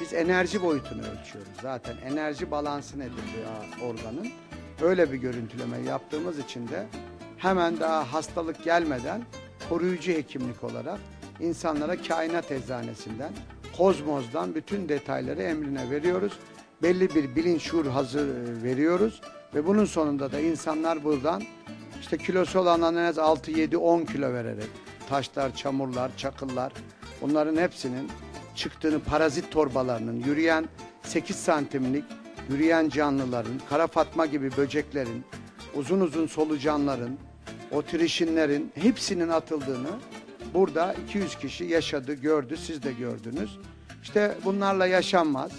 Biz enerji boyutunu ölçüyoruz. Zaten enerji balansı nedir bu organın? Öyle bir görüntüleme yaptığımız için de hemen daha hastalık gelmeden koruyucu hekimlik olarak insanlara kainat eczanesinden, kozmozdan bütün detayları emrine veriyoruz. Belli bir bilinç şuur hazır e, veriyoruz ve bunun sonunda da insanlar buradan işte kilosu olanlar en az 6, 7, 10 kilo vererek taşlar, çamurlar, çakıllar bunların hepsinin çıktığını parazit torbalarının, yürüyen 8 santimlik yürüyen canlıların, kara fatma gibi böceklerin, uzun uzun solucanların, o trişinlerin hepsinin atıldığını burada 200 kişi yaşadı, gördü, siz de gördünüz. İşte bunlarla yaşanmaz.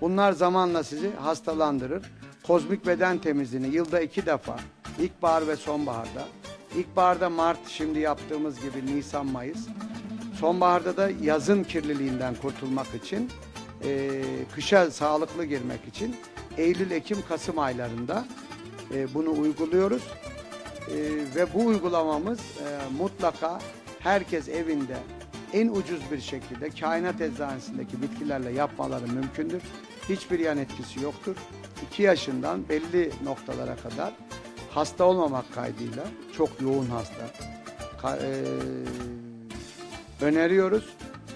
Bunlar zamanla sizi hastalandırır. Kozmik beden temizliğini yılda iki defa, ilkbahar ve sonbaharda. İlkbaharda Mart, şimdi yaptığımız gibi Nisan, Mayıs. Sonbaharda da yazın kirliliğinden kurtulmak için, e, kışa sağlıklı girmek için Eylül, Ekim, Kasım aylarında e, bunu uyguluyoruz. E, ve bu uygulamamız e, mutlaka herkes evinde en ucuz bir şekilde kainat eczanesindeki bitkilerle yapmaları mümkündür. Hiçbir yan etkisi yoktur. 2 yaşından belli noktalara kadar hasta olmamak kaydıyla çok yoğun hasta ka- e, öneriyoruz.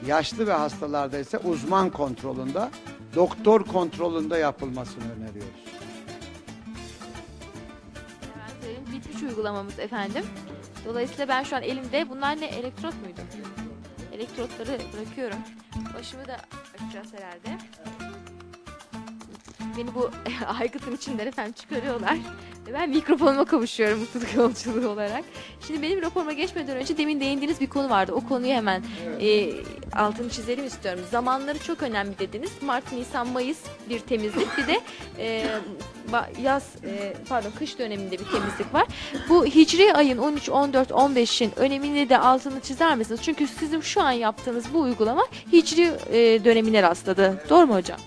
Yaşlı ve hastalarda ise uzman kontrolünde, doktor kontrolünde yapılmasını öneriyoruz. Hemen söyleyeyim. Bitmiş uygulamamız efendim. Dolayısıyla ben şu an elimde bunlar ne elektrot muydu? Elektrotları bırakıyorum. Başımı da açacağız herhalde. Beni bu aygıtın içinden efendim çıkarıyorlar. Ve ben mikrofonuma kavuşuyorum mutluluk yolculuğu olarak. Şimdi benim raporuma geçmeden önce demin değindiğiniz bir konu vardı. O konuyu hemen e, altını çizelim istiyorum. Zamanları çok önemli dediniz. Mart, Nisan, Mayıs bir temizlik. Bir de e, yaz, e, pardon kış döneminde bir temizlik var. Bu hicri ayın 13, 14, 15'in önemini de altını çizer misiniz? Çünkü sizin şu an yaptığınız bu uygulama hicri e, dönemine rastladı. Doğru mu hocam?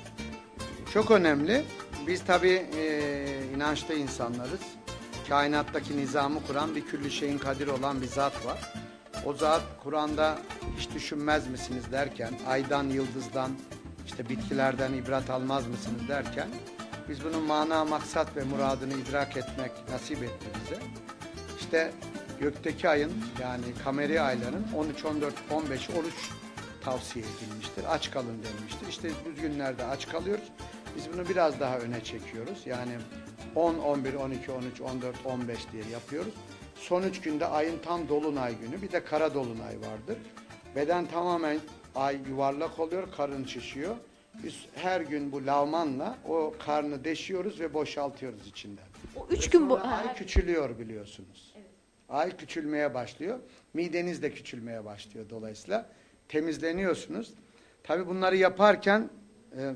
Çok önemli. Biz tabii e, inançlı insanlarız. Kainattaki nizamı kuran bir küllü şeyin kadir olan bir zat var. O zat Kur'an'da hiç düşünmez misiniz derken, aydan, yıldızdan, işte bitkilerden ibret almaz mısınız derken, biz bunun mana, maksat ve muradını idrak etmek nasip etti bize. İşte gökteki ayın yani kameri ayların 13, 14, 15 oruç tavsiye edilmiştir. Aç kalın denmiştir. İşte bu günlerde aç kalıyoruz. Biz bunu biraz daha öne çekiyoruz. Yani 10, 11, 12, 13, 14, 15 diye yapıyoruz. Son üç günde ayın tam dolunay günü. Bir de kara dolunay vardır. Beden tamamen ay yuvarlak oluyor, karın şişiyor. Biz her gün bu lavmanla o karnı deşiyoruz ve boşaltıyoruz içinden. O üç gün bu... Ay küçülüyor biliyorsunuz. Ay küçülmeye başlıyor. Mideniz de küçülmeye başlıyor dolayısıyla. Temizleniyorsunuz. Tabi bunları yaparken e,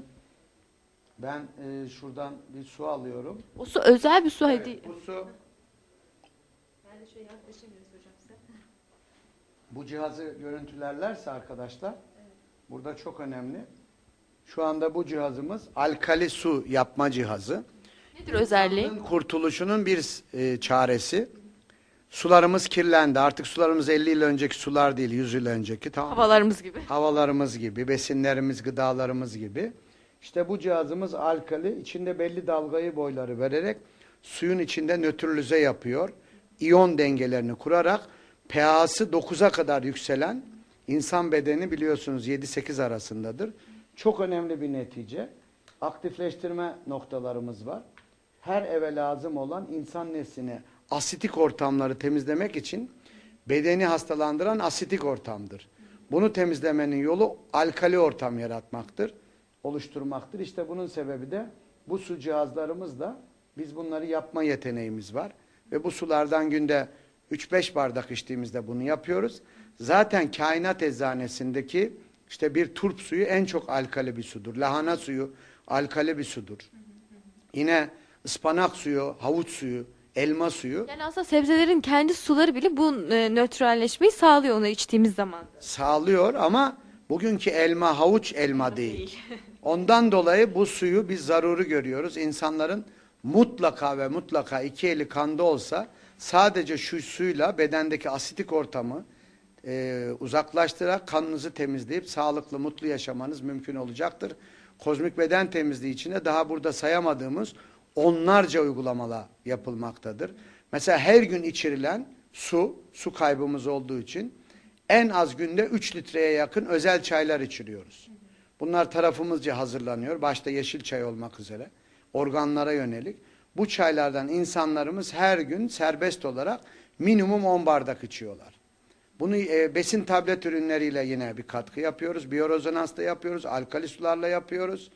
ben e, şuradan bir su alıyorum. O su özel bir su Evet, hadi. bu su bu cihazı görüntülerlerse arkadaşlar burada çok önemli. Şu anda bu cihazımız alkali su yapma cihazı. Nedir özelliği? Kurtuluşunun bir e, çaresi. Sularımız kirlendi. Artık sularımız 50 yıl önceki sular değil, 100 yıl önceki. Tamam. mı? Havalarımız gibi. Havalarımız gibi, besinlerimiz, gıdalarımız gibi. İşte bu cihazımız alkali. içinde belli dalgayı boyları vererek suyun içinde nötralize yapıyor. İyon dengelerini kurarak pH'sı 9'a kadar yükselen insan bedeni biliyorsunuz 7-8 arasındadır. Çok önemli bir netice. Aktifleştirme noktalarımız var. Her eve lazım olan insan neslini asitik ortamları temizlemek için bedeni hastalandıran asitik ortamdır. Bunu temizlemenin yolu alkali ortam yaratmaktır, oluşturmaktır. İşte bunun sebebi de bu su cihazlarımızla biz bunları yapma yeteneğimiz var. Ve bu sulardan günde 3-5 bardak içtiğimizde bunu yapıyoruz. Zaten kainat eczanesindeki işte bir turp suyu en çok alkali bir sudur. Lahana suyu alkali bir sudur. Yine ıspanak suyu, havuç suyu, elma suyu Yani aslında sebzelerin kendi suları bile bu e, nötralleşmeyi sağlıyor onu içtiğimiz zaman. sağlıyor ama bugünkü elma havuç elma değil. Ondan dolayı bu suyu biz zaruri görüyoruz. İnsanların mutlaka ve mutlaka iki eli kanda olsa sadece şu suyla bedendeki asitik ortamı e, uzaklaştırarak kanınızı temizleyip sağlıklı, mutlu yaşamanız mümkün olacaktır. Kozmik beden temizliği içinde daha burada sayamadığımız onlarca uygulamalar yapılmaktadır. Mesela her gün içirilen su, su kaybımız olduğu için en az günde 3 litreye yakın özel çaylar içiriyoruz. Bunlar tarafımızca hazırlanıyor. Başta yeşil çay olmak üzere. Organlara yönelik. Bu çaylardan insanlarımız her gün serbest olarak minimum 10 bardak içiyorlar. Bunu e, besin tablet ürünleriyle yine bir katkı yapıyoruz. Biyorezonansla yapıyoruz. Alkali sularla yapıyoruz.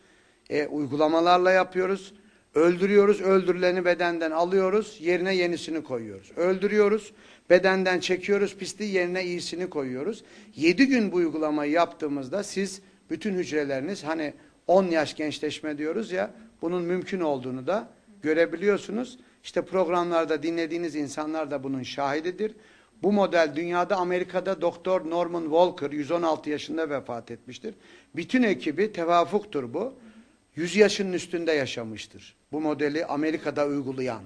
E, uygulamalarla yapıyoruz. Öldürüyoruz. Öldürüleni bedenden alıyoruz. Yerine yenisini koyuyoruz. Öldürüyoruz. Bedenden çekiyoruz. Pisliği yerine iyisini koyuyoruz. 7 gün bu uygulamayı yaptığımızda siz bütün hücreleriniz hani 10 yaş gençleşme diyoruz ya bunun mümkün olduğunu da görebiliyorsunuz. İşte programlarda dinlediğiniz insanlar da bunun şahididir. Bu model dünyada Amerika'da Doktor Norman Walker 116 yaşında vefat etmiştir. Bütün ekibi tevafuktur bu. 100 yaşının üstünde yaşamıştır. Bu modeli Amerika'da uygulayan.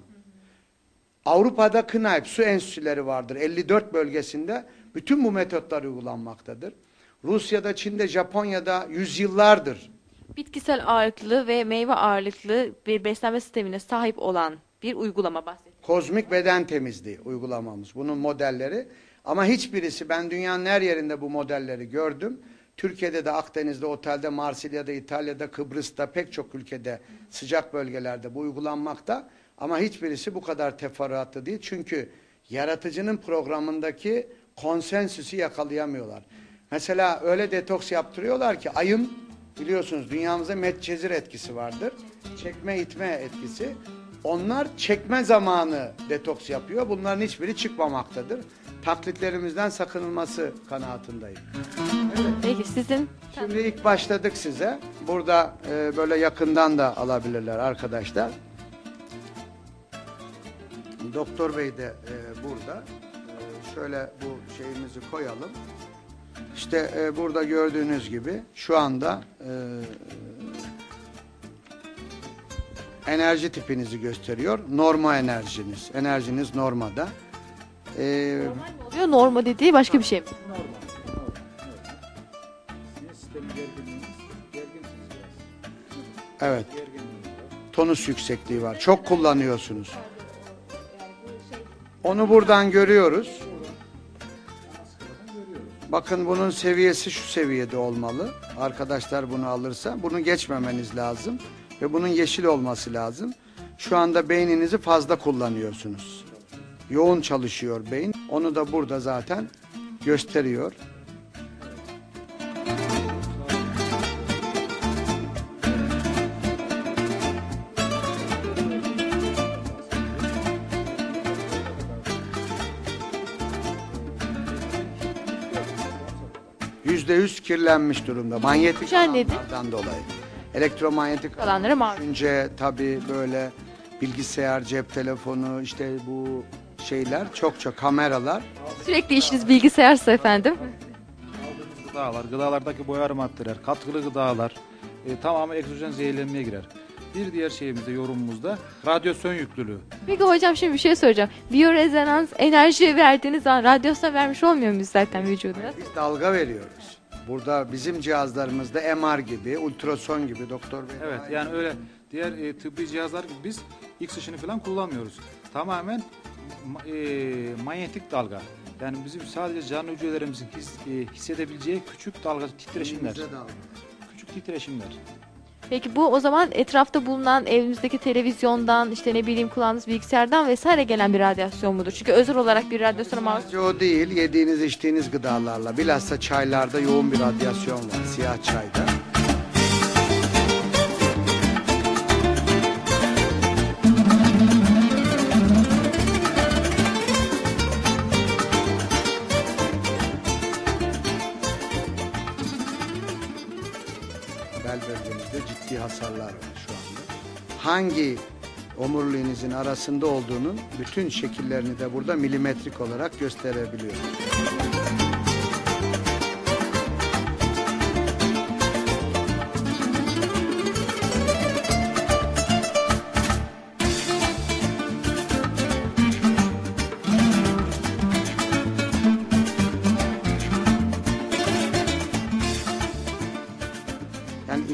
Avrupa'da Knayp su enstitüleri vardır. 54 bölgesinde bütün bu metotlar uygulanmaktadır. Rusya'da, Çin'de, Japonya'da yüzyıllardır Bitkisel ağırlıklı ve meyve ağırlıklı bir beslenme sistemine sahip olan bir uygulama bahsediyor. kozmik beden temizliği uygulamamız. Bunun modelleri ama hiçbirisi ben dünyanın her yerinde bu modelleri gördüm. Türkiye'de de Akdeniz'de, otelde, Marsilya'da, İtalya'da, Kıbrıs'ta pek çok ülkede sıcak bölgelerde bu uygulanmakta. Ama hiçbirisi bu kadar teferruatlı değil. Çünkü yaratıcının programındaki konsensüsü yakalayamıyorlar. Mesela öyle detoks yaptırıyorlar ki ayın biliyorsunuz dünyamızda metcezir etkisi vardır. Çekme itme etkisi. Onlar çekme zamanı detoks yapıyor. Bunların hiçbiri çıkmamaktadır. Taklitlerimizden sakınılması kanaatindeyim. Peki sizin Şimdi ilk başladık size. Burada e, böyle yakından da alabilirler arkadaşlar. Doktor Bey de e, burada. E, şöyle bu şeyimizi koyalım. İşte e, burada gördüğünüz gibi şu anda e, enerji tipinizi gösteriyor. Norma enerjiniz. Enerjiniz normada. E, normal mi oluyor? Norma dediği başka bir şey mi? Normal. Normal. evet. Sizin sistemi gerginliğiniz, gerginsiniz biraz. evet. Gerginliğiniz var. tonus yüksekliği var. Çok kullanıyorsunuz. Onu buradan görüyoruz. Bakın bunun seviyesi şu seviyede olmalı. Arkadaşlar bunu alırsa bunu geçmemeniz lazım ve bunun yeşil olması lazım. Şu anda beyninizi fazla kullanıyorsunuz. Yoğun çalışıyor beyin. Onu da burada zaten gösteriyor. Yüzde yüz kirlenmiş durumda. Manyetik nedir? alanlardan dolayı. Elektromanyetik Alanlara maruz. Düşünce tabii böyle bilgisayar, cep telefonu, işte bu şeyler çok çok kameralar. Sürekli işiniz bilgisayarsa efendim. Gıdalar, gıdalardaki boyar maddeler, katkılı gıdalar e, tamamen egzojen zehirlenmeye girer. Bir diğer şeyimizde, yorumumuzda radyasyon yüklülüğü. Peki hocam şimdi bir şey soracağım. Biyorezonans enerji verdiğiniz zaman radyasyon vermiş olmuyor muyuz zaten vücuduna? Biz dalga veriyoruz. Burada bizim cihazlarımızda MR gibi, ultrason gibi doktor bey. Evet yani öyle diğer e, tıbbi cihazlar gibi biz X ışını falan kullanmıyoruz. Tamamen ma- e, manyetik dalga. Yani bizim sadece canlı hücrelerimizin his, e, hissedebileceği küçük dalga titreşimler. Dalga. Küçük titreşimler. Peki bu o zaman etrafta bulunan evimizdeki televizyondan işte ne bileyim kullandığınız bilgisayardan vesaire gelen bir radyasyon mudur? Çünkü özel olarak bir radyasyona maruz Sadece o değil, yediğiniz içtiğiniz gıdalarla. Bilhassa çaylarda yoğun bir radyasyon var, siyah çayda. Bel bölgenizde ciddi hasarlar var şu anda. Hangi omuriliğinizin arasında olduğunun bütün şekillerini de burada milimetrik olarak gösterebiliyoruz.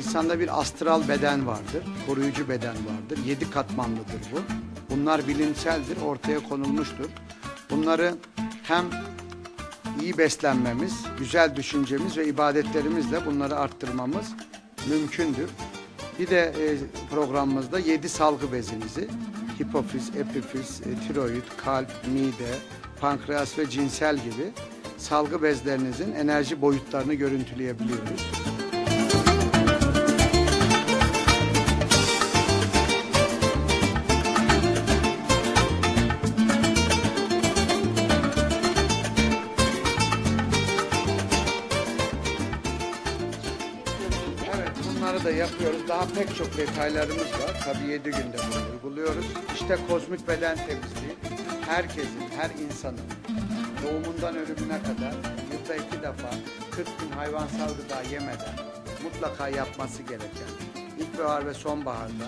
İnsanda bir astral beden vardır, koruyucu beden vardır. Yedi katmanlıdır bu. Bunlar bilimseldir, ortaya konulmuştur. Bunları hem iyi beslenmemiz, güzel düşüncemiz ve ibadetlerimizle bunları arttırmamız mümkündür. Bir de e, programımızda yedi salgı bezimizi, hipofiz, epifiz, e, tiroid, kalp, mide, pankreas ve cinsel gibi salgı bezlerinizin enerji boyutlarını görüntüleyebiliyoruz. Yapıyoruz. Daha pek çok detaylarımız var. Tabii 7 günde bunu uyguluyoruz. İşte kozmik beden temizliği. Herkesin, her insanın doğumundan ölümüne kadar yılda iki defa 40 gün hayvansal gıda yemeden mutlaka yapması gereken ilkbahar ve sonbaharda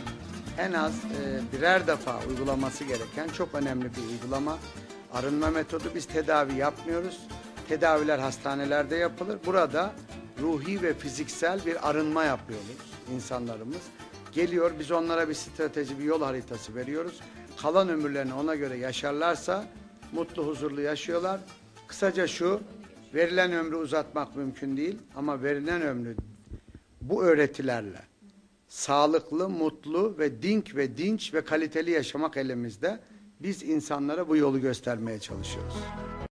en az e, birer defa uygulaması gereken çok önemli bir uygulama. Arınma metodu biz tedavi yapmıyoruz. Tedaviler hastanelerde yapılır. Burada ruhi ve fiziksel bir arınma yapıyoruz insanlarımız. Geliyor biz onlara bir strateji, bir yol haritası veriyoruz. Kalan ömürlerini ona göre yaşarlarsa mutlu, huzurlu yaşıyorlar. Kısaca şu, verilen ömrü uzatmak mümkün değil ama verilen ömrü bu öğretilerle sağlıklı, mutlu ve dink ve dinç ve kaliteli yaşamak elimizde. Biz insanlara bu yolu göstermeye çalışıyoruz.